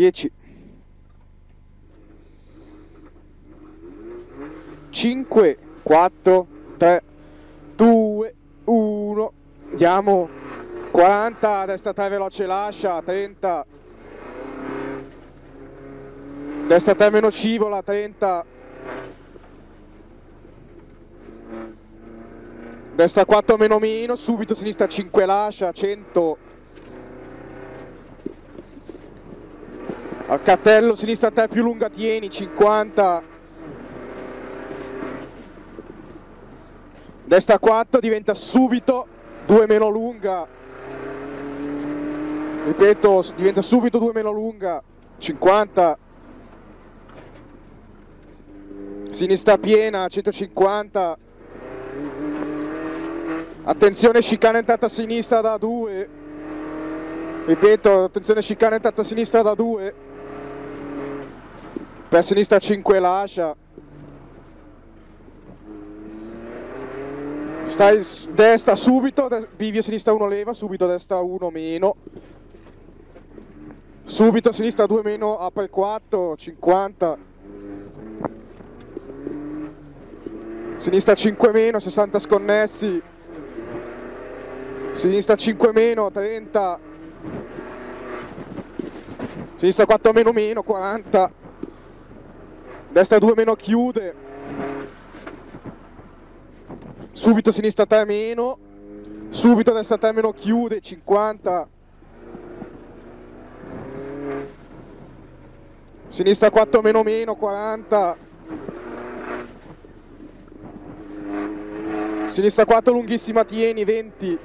10 5 4 3 2 1 andiamo 40 destra 3 veloce lascia 30 destra 3 meno scivola 30 destra 4 meno meno subito sinistra 5 lascia 100 al cartello sinistra 3 più lunga tieni 50 destra 4 diventa subito 2 meno lunga. Ripeto diventa subito 2 meno lunga 50 sinistra piena 150 attenzione chicane entrata a sinistra da 2 ripeto attenzione chicane entrata a sinistra da 2 per sinistra 5 lascia. Stai destra subito bivio sinistra 1 leva subito destra 1 meno. Subito sinistra 2 meno apre 4 50 sinistra 5 meno 60 sconnessi. Sinistra 5 meno 30 sinistra 4 meno meno 40 destra 2 meno chiude. Subito sinistra 3 meno. Subito destra 3 meno chiude 50 sinistra 4 meno meno 40 sinistra 4 lunghissima tieni 20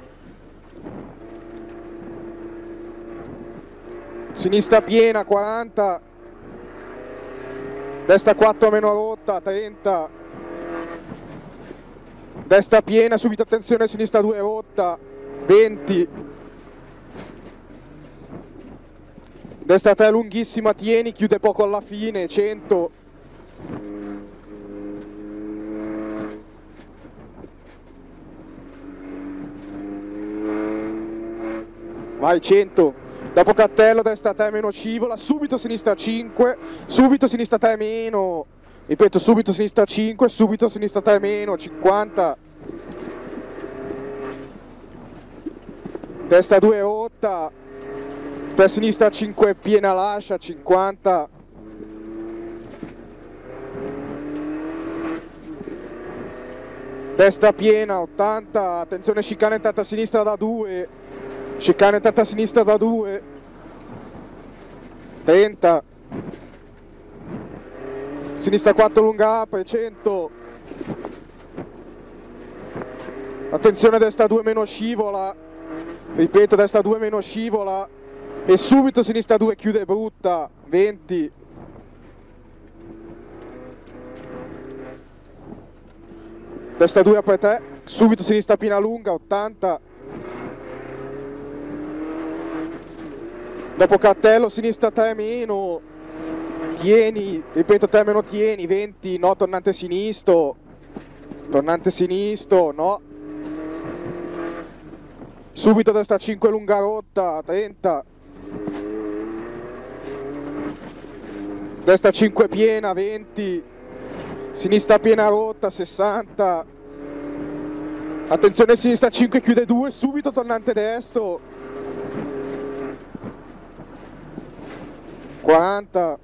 sinistra piena 40 destra 4 meno rotta 30 destra piena subito attenzione sinistra 2 rotta 20 destra 3 lunghissima tieni chiude poco alla fine 100 vai 100 dopo cartello destra 3 meno scivola subito sinistra 5 subito sinistra 3 meno. Ripeto subito sinistra 5 subito sinistra 3 meno 50 destra 2 rotta per sinistra 5 piena lascia 50 destra piena 80 attenzione chicane entrata a sinistra da 2 chicane entrata a sinistra da 2 30 sinistra 4 lunga apre 100 attenzione destra 2 meno scivola. Ripeto destra 2 meno scivola. E subito sinistra 2 chiude brutta. 20 destra 2 apre 3 subito sinistra piena lunga 80 dopo cartello sinistra 3 meno tieni ripeto 3 meno tieni. 20 no tornante sinistro. Tornante sinistro no. Subito destra 5 lunga rotta 30 destra 5 piena 20 sinistra piena rotta 60 attenzione sinistra 5 chiude 2 subito tornante destro 40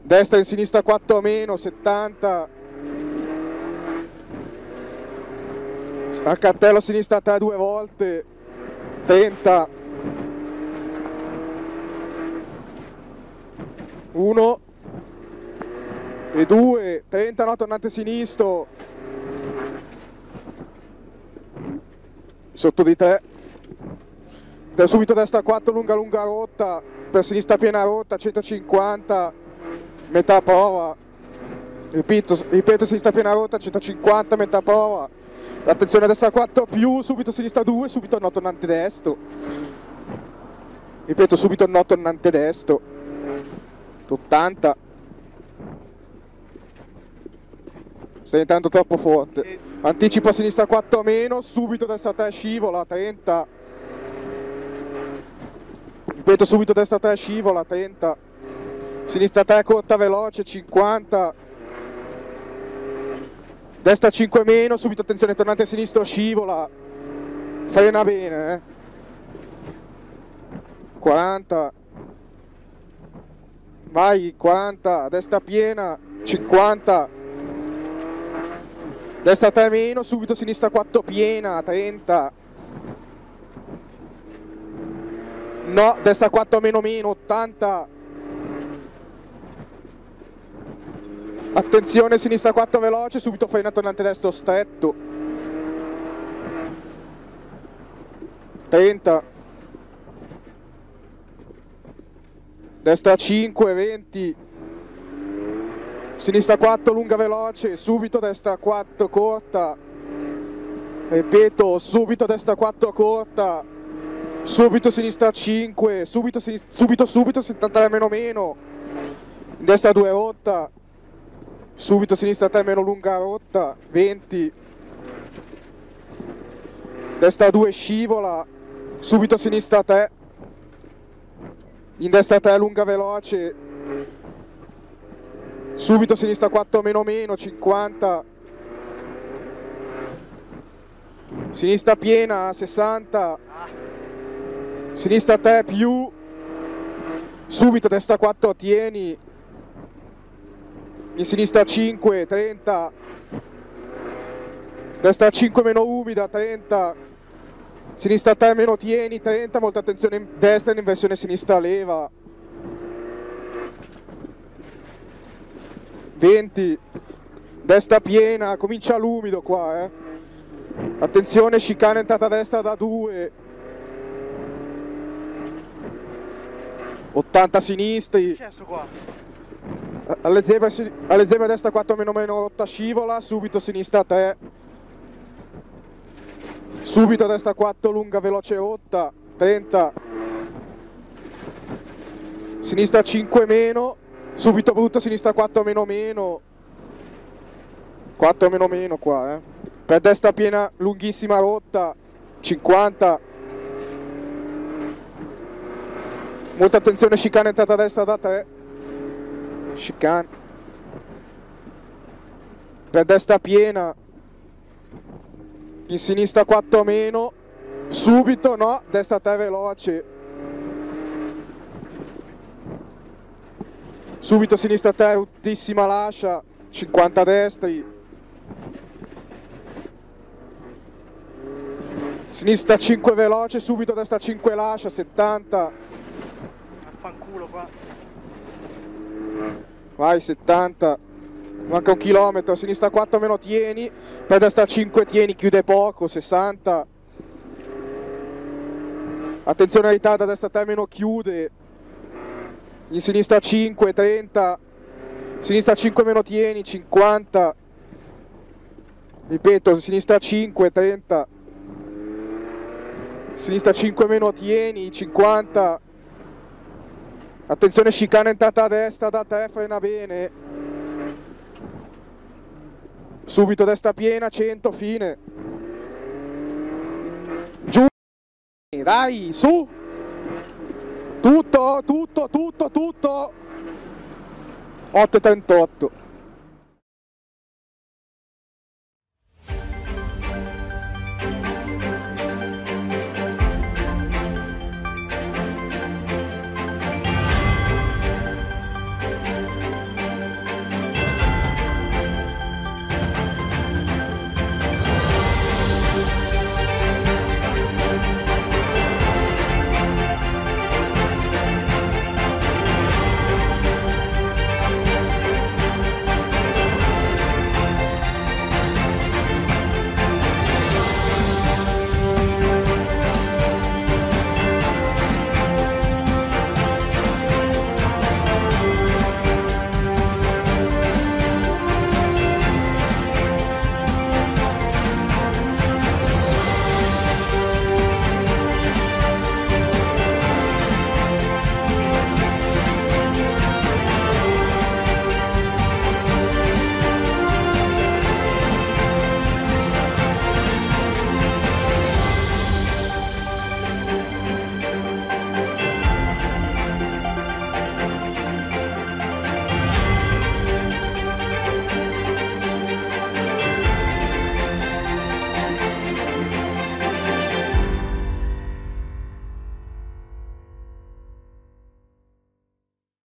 destra in sinistra 4 meno 70 al cartello sinistra 3 due volte 30 1 e 2 30 no tornante sinistro. Sotto di te per subito destra 4 lunga lunga rotta. Per sinistra piena rotta 150 metà prova. Ripeto, ripeto sinistra piena rotta 150 metà prova. Attenzione destra 4 più subito sinistra 2 subito no tornante destro. Ripeto subito no tornante destro. 80 stai entrando troppo forte. Anticipo a sinistra 4 meno subito destra 3 scivola 30 ripeto subito destra 3 scivola, tenta, sinistra 3 corta veloce, 50, destra 5 meno, subito attenzione, tornante a sinistro, scivola, frena bene, eh. 40, vai, 40, destra piena, 50, destra 3 meno, subito sinistra 4 piena, 30, no, destra 4 meno meno, 80, attenzione, sinistra 4 veloce, subito frena tornante destro stretto, 30, destra 5, 20, sinistra 4 lunga veloce, subito destra 4 corta, ripeto, subito destra 4 corta, subito sinistra 5, subito, sinistra, subito, subito 73 meno meno, destra 2 rotta, subito sinistra 3 meno lunga rotta, 20, destra 2 scivola, subito sinistra 3, in destra 3 lunga veloce, subito sinistra 4 meno meno, 50, sinistra piena, 60, sinistra 3 più, subito destra 4 tieni, in sinistra 5, 30, destra 5 meno umida, 30, sinistra 3 meno tieni, 30, molta attenzione in destra in inversione sinistra leva, 20, destra piena, comincia l'umido qua, eh. attenzione chicane entrata a destra da 2, 80 sinistri, successo qua? alle zebre, si- alle zebre a destra 4 meno meno rotta scivola, subito sinistra 3, subito destra 4 lunga veloce rotta, 30, sinistra 5 meno, subito brutto sinistra 4 meno meno, 4 meno meno qua eh, per destra piena lunghissima rotta, 50, molta attenzione chicane entrata a destra da 3, chicane, per destra piena, in sinistra 4 meno, subito no, destra 3 veloce, subito sinistra 3 rottissima lascia, 50 destri, sinistra 5 veloce, subito destra 5 lascia, 70, Affanculo qua. vai 70, manca un chilometro, sinistra 4 meno tieni, per destra 5 tieni, chiude poco, 60, attenzione ritarda, destra 3 meno chiude, in sinistra 5, 30, sinistra 5 meno tieni, 50, ripeto, sinistra 5, 30, sinistra 5 meno tieni, 50, attenzione chicane entrata a destra da te, frena bene, subito destra piena, 100, fine, giù, dai, su, tutto, tutto, tutto, tutto, 8,38.